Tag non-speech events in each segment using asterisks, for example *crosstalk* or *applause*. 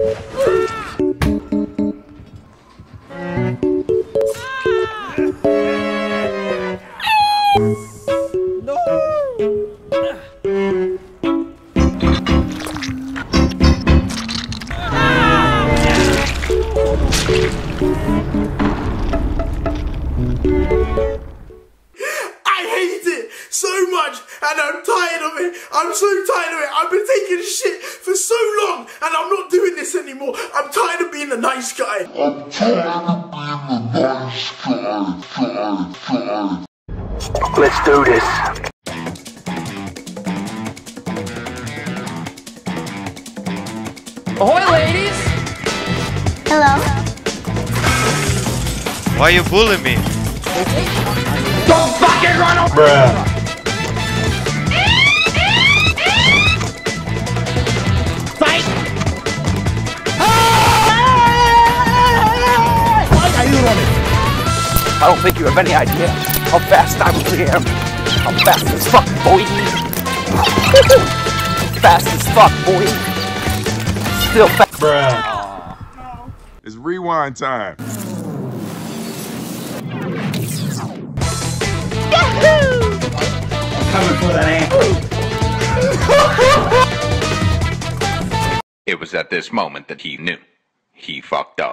I hate it so much and I'm tired of it. I'm so tired of it. I've been taking shit for so long and I'm not doing this anymore. I'm tired of being the nice guy. Let's do this. Ahoy, ladies! Hello. Why you bullying me? Don't fucking run over! Fight! I don't think you have any idea how fast I really am. I'm fast as fuck, boy. *laughs* fast as fuck, boy. Still fast. It's rewind time. Yahoo! I'm coming for that ankle. *laughs* it was at this moment that he knew. He fucked up.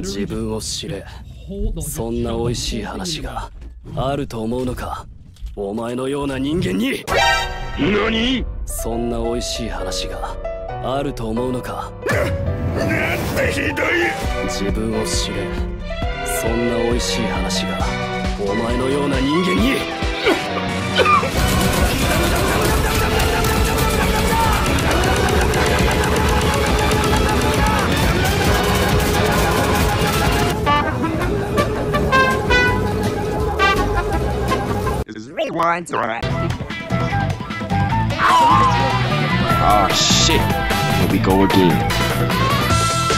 自分を知れ。そんな美味しい話があると思うのか？お前のような人間に？何？そんな美味しい話があると思うのか？自分を知れ。そんな美味しい話がお前のような人間に？It's rewind time. Oh ah, shit. Here we go again.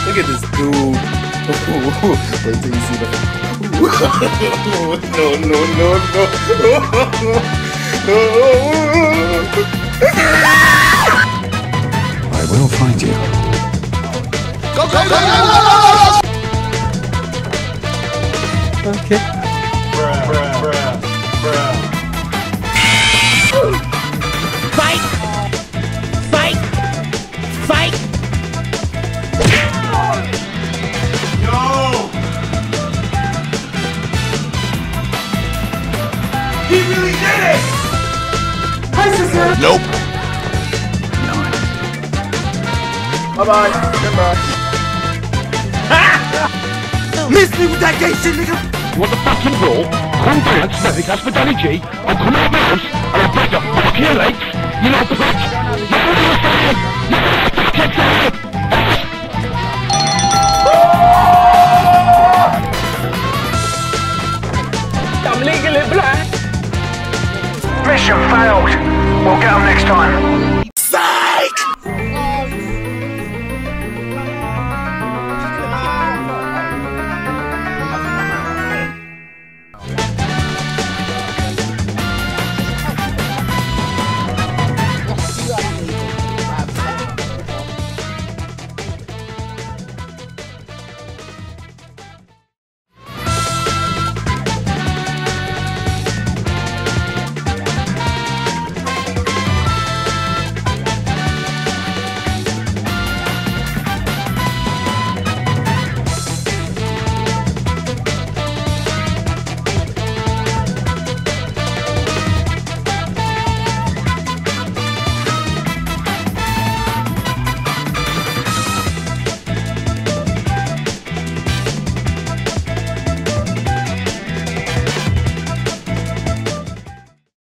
Look at this dude. Wait till you see the. no, no, no, I will find you. Fight! Nope. Bye bye. Goodbye. Miss me with that gay shit, nigga. You want the button brawl? One dance, no, that's for Danny G. I come out mouse, and I'll break the fuck your legs. You know the bitch. You time.